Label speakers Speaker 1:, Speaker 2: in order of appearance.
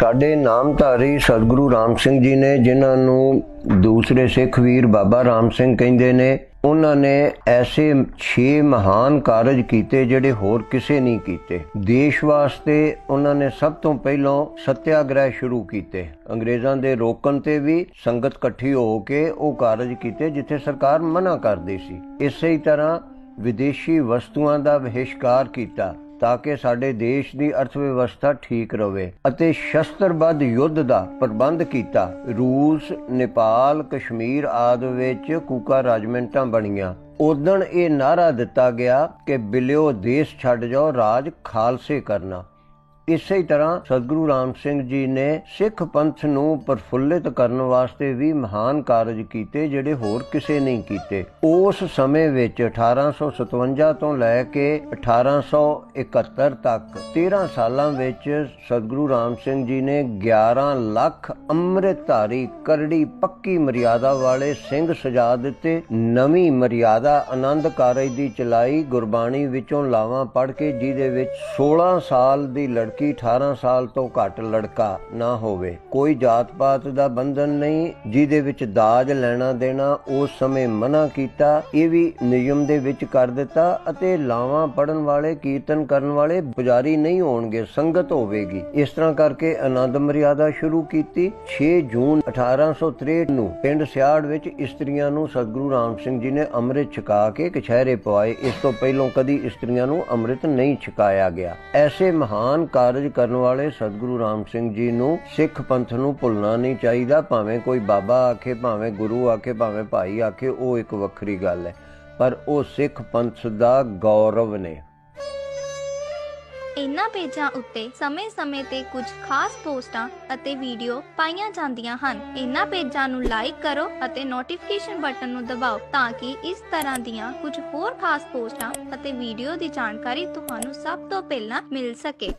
Speaker 1: ਸਾਡੇ ਨਾਮਧਾਰੀ ਸਤਿਗੁਰੂ ਰਾਮ ਸਿੰਘ ਜੀ ਨੇ, ਜਿਨ੍ਹਾਂ ਨੂੰ ਦੂਸਰੇ ਸਿੱਖ ਵੀਰ ਬਾਬਾ ਰਾਮ ਸਿੰਘ ਕਹਿੰਦੇ ਨੇ, ਉਹਨਾਂ ਨੇ ਐਸੇ 6 ਮਹਾਨ ਕਾਰਜ ਕੀਤੇ ਜਿਹੜੇ ਹੋਰ ਕਿਸੇ ਨਹੀਂ ਕੀਤੇ। ਦੇਸ਼ ਵਾਸਤੇ ਉਹਨਾਂ ਨੇ ਸਭ ਤੋਂ ਪਹਿਲਾਂ ਸਤਿਆਗ੍ਰਹਿ ਸ਼ੁਰੂ ਕੀਤੇ। ਅੰਗਰੇਜ਼ਾਂ ਦੇ ਰੋਕਣ ਤੇ ਵੀ ਸੰਗਤ ਇਕੱਠੀ ਹੋ ਕੇ ਉਹ ਕਾਰਜ ਕੀਤੇ, ਜਿੱਥੇ ਸਰਕਾਰ ਮਨਾ ਕਰਦੀ ਸੀ। ਇਸੇ ਹੀ ਤਰ੍ਹਾਂ ਵਿਦੇਸ਼ੀ ਵਸਤੂਆਂ ਦਾ ਬਹਿਸ਼ਕਾਰ ਕੀਤਾ। ਤਾਂ ਕਿ ਸਾਡੇ ਦੇਸ਼ ਦੀ ਅਰਥ ਵਿਵਸਥਾ ਠੀਕ ਰਹੇ ਅਤੇ ਸ਼ਸਤਰਬੱਧ ਯੁੱਧ ਦਾ ਪ੍ਰਬੰਧ ਕੀਤਾ। ਰੂਸ, ਨੇਪਾਲ, ਕਸ਼ਮੀਰ ਆਦਿ ਵਿੱਚ ਕੂਕਾ ਰਾਜਮੈਂਟਾਂ ਬਣੀਆਂ। ਉਦੋਂ ਇਹ ਨਾਰਾ ਦਿੱਤਾ ਗਿਆ ਕਿ ਬਿਲਿਓ ਦੇਸ਼ ਛੱਡ ਜਾਓ, ਰਾਜ ਖਾਲਸੇ ਕਰਨਾ। ਇਸੇ ਹੀ ਤਰ੍ਹਾਂ ਸਤਿਗੁਰੂ ਰਾਮ ਸਿੰਘ ਜੀ ਨੇ ਸਿੱਖ ਪੰਥ ਨੂੰ ਪ੍ਰਫੁੱਲਿਤ ਕਰਨ ਵਾਸਤੇ ਵੀ ਮਹਾਨ ਕਾਰਜ ਕੀਤੇ, ਜਿਹੜੇ ਹੋਰ ਕਿਸੇ ਨਹੀਂ ਕੀਤੇ। ਉਸ ਸਮੇਂ ਵਿੱਚ 1857 ਤੋਂ ਲੈ ਕੇ 1871 ਤੱਕ 13 ਸਾਲਾਂ ਵਿੱਚ ਸਤਿਗੁਰੂ ਰਾਮ ਸਿੰਘ ਜੀ ਨੇ 11 ਲੱਖ ਅੰਮ੍ਰਿਤਧਾਰੀ ਕਰੜੀ ਪੱਕੀ ਮਰਿਆਦਾ ਵਾਲੇ ਸਿੰਘ ਸਜਾ ਦਿੱਤੇ। ਨਵੀਂ ਮਰਿਆਦਾ ਆਨੰਦ ਕਾਰਜ ਦੀ ਚਲਾਈ ਗੁਰਬਾਣੀ ਵਿੱਚੋਂ ਲਾਵਾਂ ਪੜ੍ਹ ਕੇ, ਜਿਹਦੇ ਵਿੱਚ 16 ਸਾਲ ਦੀ ਲੜਕੀ 18 ਸਾਲ ਤੋਂ ਘੱਟ ਲੜਕਾ ਨਾ ਹੋਵੇ। ਕੋਈ ਜਾਤ ਪਾਤ ਦਾ ਬੰਧਨ ਨਹੀਂ, ਜਿਹਦੇ ਵਿੱਚ ਦਾਜ ਲੈਣਾ ਦੇਣਾ, ਉਸ ਸਮੇਂ ਮਨਾ ਕੀਤਾ, ਇਹ ਵੀ ਨਿਯਮ ਦੇ ਵਿੱਚ ਕਰ ਦਿੱਤਾ ਅਤੇ ਲਾਵਾਂ ਪੜਨ ਵਾਲੇ, ਕੀਰਤਨ ਕਰਨ ਵਾਲੇ ਪੁਜਾਰੀ ਨਹੀਂ ਹੋਣਗੇ, ਸੰਗਤ ਹੋਵੇਗੀ। ਇਸ ਤਰ੍ਹਾਂ ਕਰਕੇ ਆਨੰਦ ਮਰਿਆਦਾ ਸ਼ੁਰੂ ਕੀਤੀ। 6 ਜੂਨ 1863 ਨੂੰ ਪਿੰਡ ਸਿਆੜ ਵਿੱਚ ਇਸਤਰੀਆਂ ਨੂੰ ਸਤਿਗੁਰੂ ਰਾਮ ਸਿੰਘ ਜੀ ਨੇ ਅੰਮ੍ਰਿਤ ਛਕਾ ਕੇ ਕਛਹਿਰੇ ਪਵਾਏ। ਇਸ ਤੋਂ ਪਹਿਲਾਂ ਕਦੀ ਇਸਤਰੀਆਂ ਨੂੰ ਅੰਮ੍ਰਿਤ ਨਹੀਂ ਛਕਾਇਆ ਗਿਆ। ਐਸੇ ਮਹਾਨ ਕਾਰਜ ਕਰਨ ਵਾਲੇ ਸਤਿਗੁਰੂ ਰਾਮ ਸਿੰਘ ਜੀ ਨੂੰ ਸਿੱਖ ਪੰਥ ਨੂੰ ਭੁੱਲਣਾ ਨਹੀਂ ਚਾਹੀਦਾ, ਭਾਵੇਂ ਕੋਈ ਬਾਬਾ ਆਖੇ, ਭਾਵੇਂ ਗੁਰੂ ਆਖੇ, ਭਾਵੇਂ ਭਾਈ ਆਖੇ, ਉਹ ਇੱਕ ਵੱਖਰੀ ਗੱਲ ਹੈ। ਪਰ ਉਹ ਸਿੱਖ ਪੰਥ ਦਾ ਗੌਰਵ ਨੇ।
Speaker 2: ਇਨ੍ਹਾਂ ਪੇਜਾਂ ਉੱਤੇ ਸਮੇਂ-ਸਮੇਂ ਤੇ ਕੁਝ ਖਾਸ ਪੋਸਟਾਂ ਅਤੇ ਵੀਡੀਓ ਪਾਈਆਂ ਜਾਂਦੀਆਂ ਹਨ। ਇਨ੍ਹਾਂ ਪੇਜਾਂ ਨੂੰ ਲਾਈਕ ਕਰੋ ਅਤੇ ਨੋਟੀਫਿਕੇਸ਼ਨ ਬਟਨ ਨੂੰ ਦਬਾਓ ਤਾਂ ਕਿ ਇਸ ਤਰ੍ਹਾਂ ਦੀਆਂ ਕੁਝ ਹੋਰ ਖਾਸ ਪੋਸਟਾਂ ਅਤੇ ਵੀਡੀਓ ਦੀ ਜਾਣਕਾਰੀ ਤੁਹਾਨੂੰ ਸਭ ਤੋਂ ਪਹਿਲਾਂ ਮਿਲ ਸਕੇ।